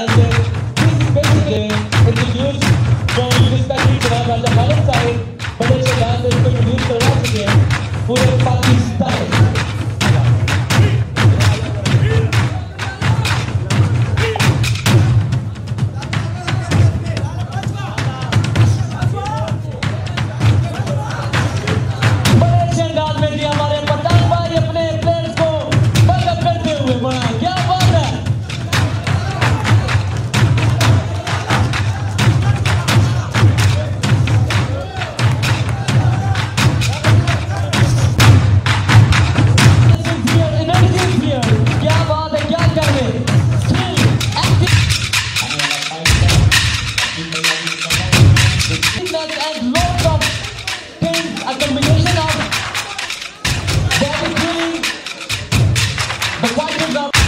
And uh, this is basically introduced from this country to on the Bharat side, but then Shadaan is introduced to us again, who is Pakistan. Bye. that as lots of things, a combination of body the white is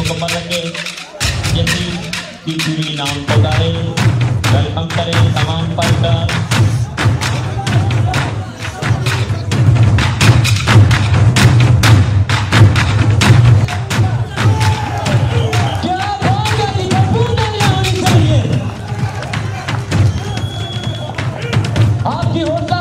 मुकम्मल रखे जल्दी की नाम को उतारें। Welcome करें तमाम partner आपकी होता